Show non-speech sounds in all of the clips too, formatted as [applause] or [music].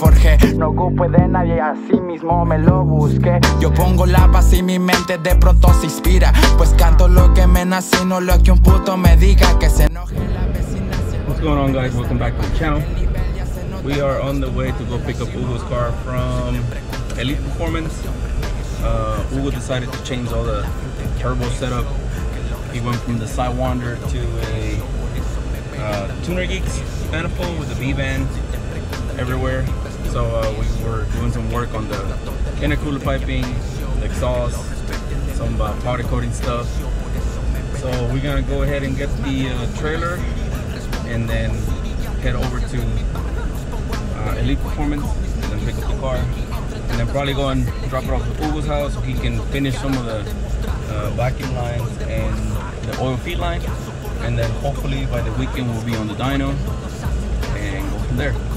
forjé. No ocupo de nadie, así mismo me lo busqué. Yo pongo la paz y mi mente de pronto se inspira. Pues canto lo que me nace, no lo que un puto me diga. Que se enoje la vecina. What's going on guys? Welcome back to the channel. We are on the way to go pick up Hugo's car from Elite Performance. Uh, Hugo decided to change all the turbo setup. He went from the Sidewinder to a uh, Tuner Geeks manifold with the V-band everywhere. So uh, we were doing some work on the intercooler piping, the exhaust, some uh, powder coating stuff. So we're gonna go ahead and get the uh, trailer and then head over to uh, Elite Performance and then pick up the car and then probably go and drop it off at Hugo's house so he can finish some of the uh, vacuum lines and the oil feed line and then hopefully by the weekend we'll be on the dyno and go from there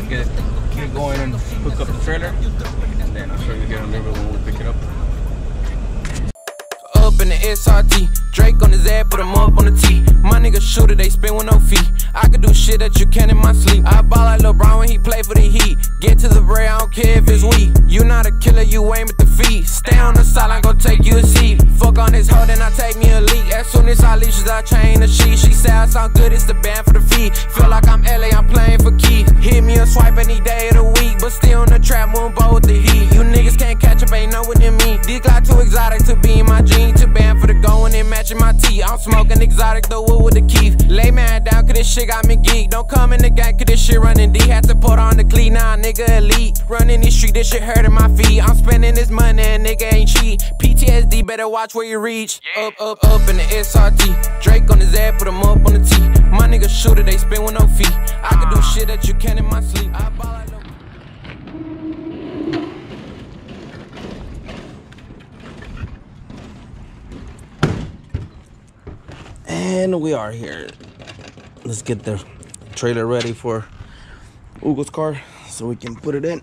get, get, get going and hook up the trailer and then I'll show you again bit when we pick it up up in the SRT. Drake on his head, put him up on the T. My nigga shooter, they spin with no fee. I can do shit that you can in my sleep. I ball like LeBron when he play for the Heat. Get to the bread, I don't care if it's weak. You not a killer, you aim at the feet. Stay on the sideline, go take you a seat. Fuck on this hoe, then I take me a leak. As soon as I leave, she's I chain the sheet. She say I sound good, it's the band for the feet. Feel like I'm LA, I'm playing for Keith. Hit me a swipe any day of the week, but still in the trap, bow with the heat. Matching my tea. I'm smoking exotic, the wood with the keef. Lay man down, cause this shit got me geek. Don't come in the gang, cause this shit running D. Had to put on the clean, nah, nigga elite. Running the street, this shit hurting my feet. I'm spending this money, and nigga ain't cheap. PTSD, better watch where you reach. Up, up, up in the SRT. Drake on his head, put him up on the T. My nigga shooter, they spin with no feet. I can do ah. shit that you can in my sleep. I ball like no- And we are here. Let's get the trailer ready for Hugo's car so we can put it in.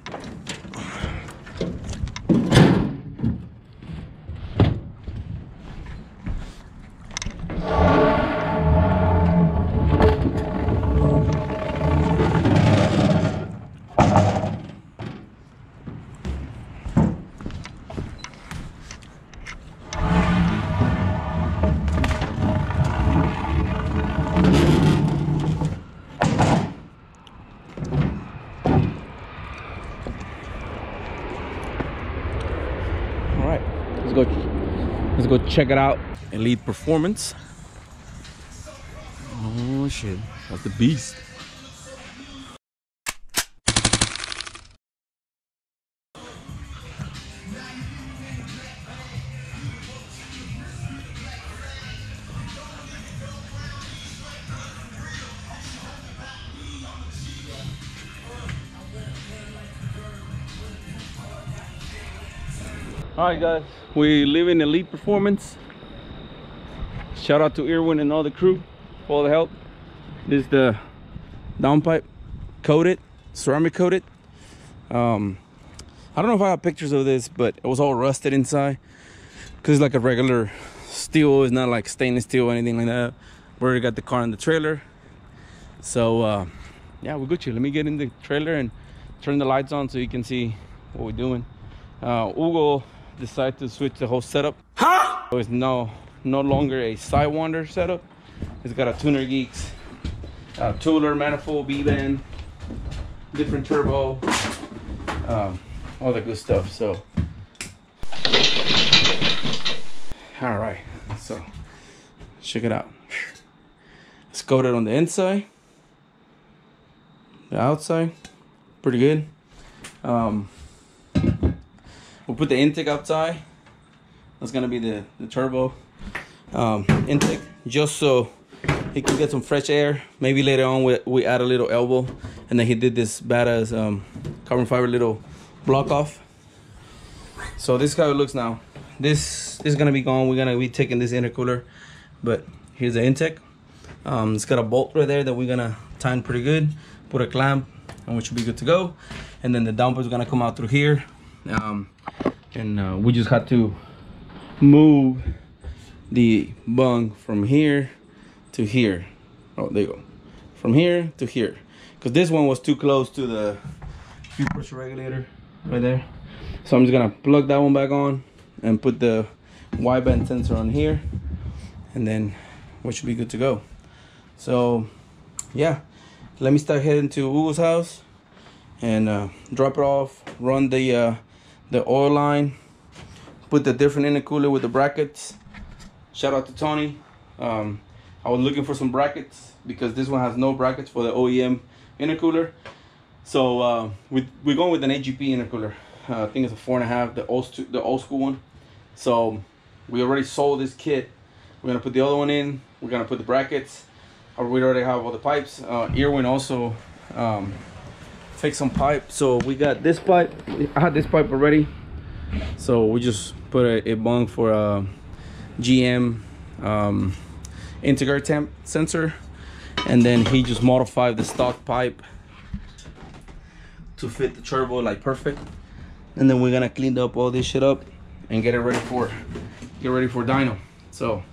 Go check it out. Elite Performance. Oh shit, that's the beast. All right, guys, we live in Elite Performance. Shout out to Irwin and all the crew for all the help. This is the downpipe coated, ceramic coated. Um, I don't know if I have pictures of this, but it was all rusted inside because it's like a regular steel. It's not like stainless steel or anything like that. We already got the car in the trailer. So, uh, yeah, we're good. Let me get in the trailer and turn the lights on so you can see what we're doing. Uh, Hugo decided to switch the whole setup. Huh? So it's no no longer a Sidewinder setup. It's got a Tuner Geeks, uh, Tuner manifold, V-band, different turbo, um, all the good stuff. So, all right, so check it out. It's coated on the inside, the outside, pretty good. Um, We'll put the intake outside. That's gonna be the, the turbo um, intake, just so he can get some fresh air. Maybe later on we, we add a little elbow, and then he did this badass um, carbon fiber little block off. So this is how it looks now. This, this is gonna be gone. We're gonna be taking this intercooler, but here's the intake. Um, it's got a bolt right there that we're gonna tighten pretty good. Put a clamp, and we should be good to go. And then the dumper is gonna come out through here. Um, and uh, we just had to move the bung from here to here. Oh, there you go. From here to here. because this one was too close to the fuel pressure regulator right there. So I'm just gonna plug that one back on and put the wideband sensor on here, and then we should be good to go. So yeah, let me start heading to Hugo's house and uh, drop it off, run the uh, the oil line, put the different intercooler with the brackets. Shout out to Tony. Um, I was looking for some brackets because this one has no brackets for the OEM intercooler. So uh, we, we're going with an AGP intercooler. Uh, I think it's a four and a half, the old, the old school one. So we already sold this kit. We're gonna put the other one in. We're gonna put the brackets. Uh, we already have all the pipes. Uh, Irwin also um, fixed some pipe. So we got this pipe. I had this pipe already. So we just put a, a bung for a GM um, integrated temp sensor. And then he just modified the stock pipe to fit the turbo like perfect. And then we're gonna clean up all this shit up and get it ready for get ready for dyno. So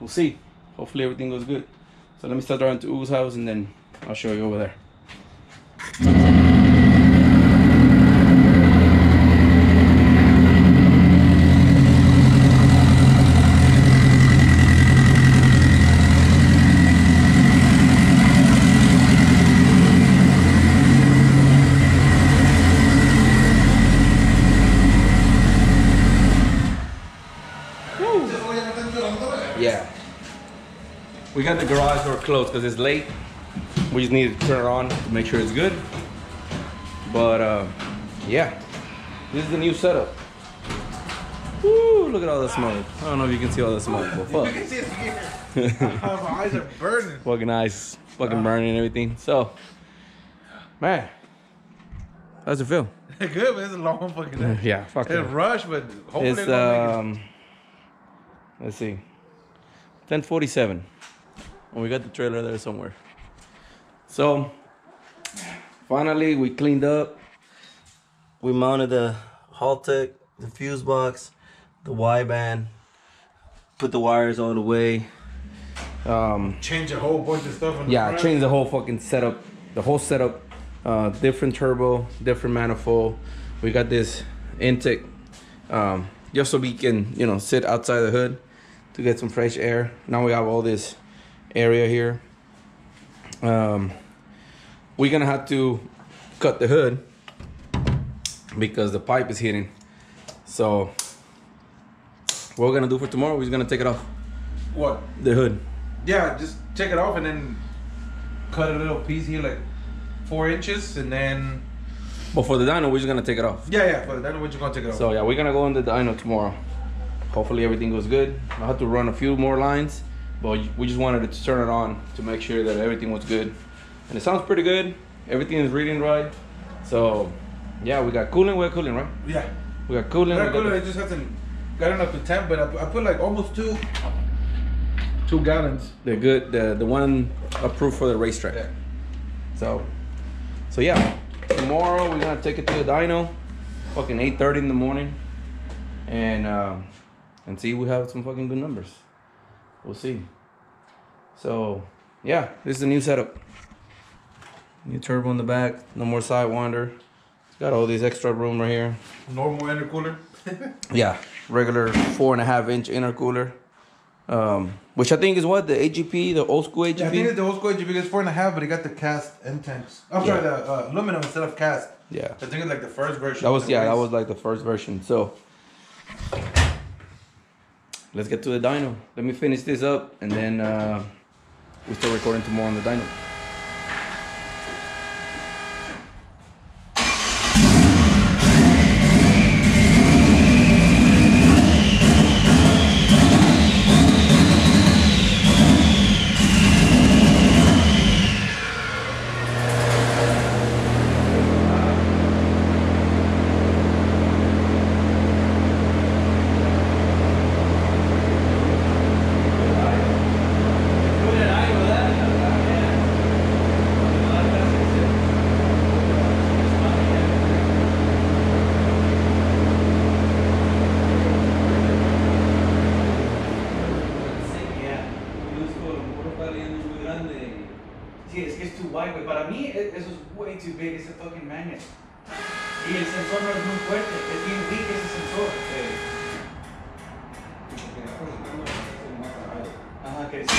we'll see. Hopefully everything goes good. So let me start driving to Hugo's house and then I'll show you over there. Yeah. We got the garage door closed because it's late. We just need to turn it on to make sure it's good. But uh, yeah, this is the new setup. Woo, look at all the smoke. I don't know if you can see all the smoke, but fuck. [laughs] You can see it here. [laughs] My eyes are burning. fucking eyes, fucking burning and everything. So, man, how's it feel? [laughs] Good, but it's a long fucking day. Yeah, fuck It's it. rush, but hopefully It's um, let's see, 10:47, and we got the trailer there somewhere. So, finally, we cleaned up. We mounted the Haltech, the fuse box, the wideband, put the wires all the way. Um, change a whole bunch of stuff. The yeah, change the whole fucking setup, the whole setup, uh, different turbo, different manifold. We got this intake, um, just so we can, you know, sit outside the hood to get some fresh air. Now we have all this area here. Um, we're gonna have to cut the hood because the pipe is hitting. So, what we're gonna do for tomorrow? We're just gonna take it off What? the hood. Yeah, just take it off and then cut a little piece here, like four inches, and then But for the dyno, we're just gonna take it off. yeah, yeah. for the then we're just gonna take it off. So yeah, we're gonna go on the dyno tomorrow. Hopefully everything goes good. I have to run a few more lines, but we just wanted to turn it on to make sure that everything was good. And it sounds pretty good. Everything is reading right. So yeah, we got cooling. We got cooling, right? yeah. We got cooling. We got good. the- I just hasn't gotten up to ten, but I, I put like almost two, two gallons. the good, the the one approved for the racetrack. Yeah. So, so yeah, tomorrow we're gonna take it to the dyno, fucking eight thirty in the morning, and uh, and see if we have some fucking good numbers. We'll see. So, yeah, this is the new setup. New turbo in the back, no more sidewinder. It's got all these extra room right here. Normal intercooler. [laughs] Yeah, regular four and a half inch intercooler. Um, which I think is what the AGP, the old school AGP. Yeah, I think it's the old school AGP is four and a half, but it got the cast end tanks. I'm sorry, the uh, aluminum instead of cast. yeah. I think it's like the first version. That was yeah, that was like the first version. So let's get to the dyno. Let me finish this up and then uh, we start recording tomorrow on the dyno. Ese fucking magnet. Y el sensor no es muy fuerte, es bien weak ese sensor. Ajá, que sí.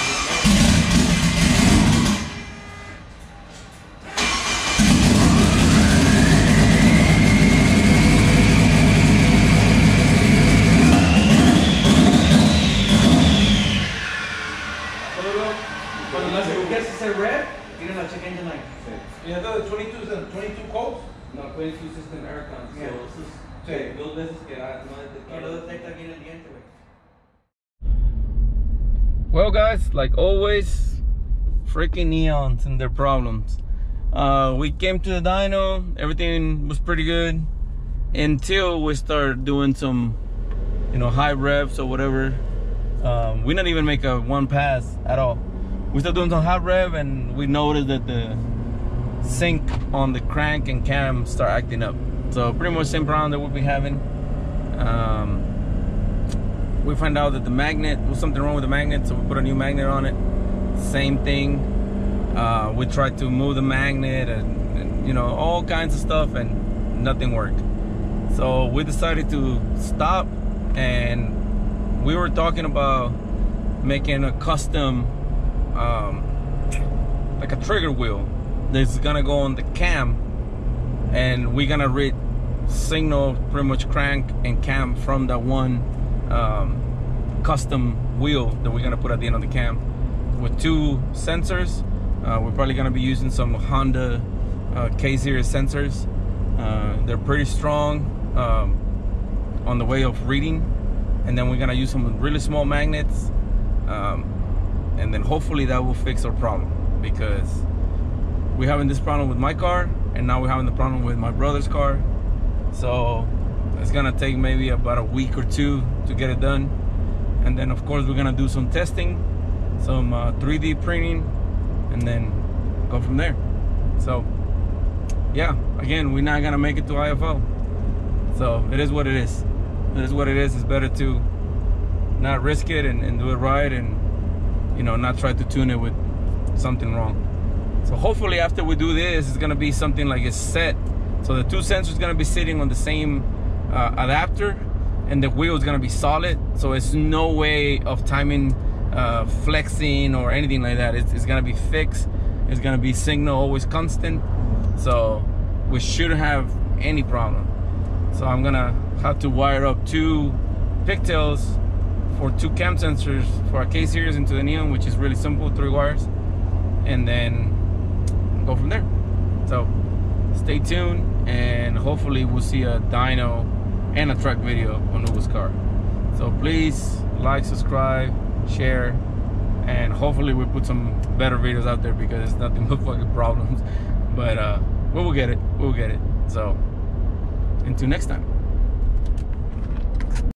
Solo cuando la cirugía se hace red, tienen la check engine light. Y entonces 22, and 22 Colts. No, 22 system aircon. Yeah. So, this is Sí. dos veces que ah, no Que no detecta bien el diente, güey. Well, guys, like always, freaking neons and their problems. Uh, we came to the dyno, everything was pretty good until we started doing some, you know, high revs or whatever. Um, we didn't even make a one pass at all. We started doing some hot rev and we noticed that the sync on the crank and cam start acting up. So pretty much same problem that we've been having. Um, we find out that the magnet was something wrong with the magnet, so we put a new magnet on it. Same thing. Uh, we tried to move the magnet and, and you know all kinds of stuff, and nothing worked. So we decided to stop, and we were talking about making a custom, um, like a trigger wheel that's gonna go on the cam, and we're gonna read signal pretty much crank and cam from that one um, custom wheel that we're gonna put at the end of the cam with two sensors. Uh, we're probably gonna be using some Honda uh, K series sensors. Uh, they're pretty strong um, on the way of reading, and then we're gonna use some really small magnets, um, and then hopefully that will fix our problem because we're having this problem with my car, and now we're having the problem with my brother's car. So it's gonna take maybe about a week or two to get it done. And then of course we're gonna do some testing some uh, 3d printing and then go from there. So yeah again we're not gonna make it to ifl so it is what it is. It is what it is. It's better to not risk it and, and do it right and you know not try to tune it with something wrong. So hopefully after we do this it's gonna be something like it's set. So the two sensors gonna be sitting on the same uh, adapter and the wheel is gonna be solid. So it's no way of timing uh, flexing or anything like that. It's, it's gonna be fixed. It's gonna be signal always constant. So we shouldn't have any problem. So I'm gonna have to wire up two pigtails for two cam sensors for our K series into the neon which is really simple three wires and then go from there so stay tuned and hopefully we'll see a dyno and a track video on Uber's car. So please like, subscribe, share, and hopefully we put some better videos out there because it's nothing [laughs] but fucking problems. But uh, we will get it. We'll get it. So until next time.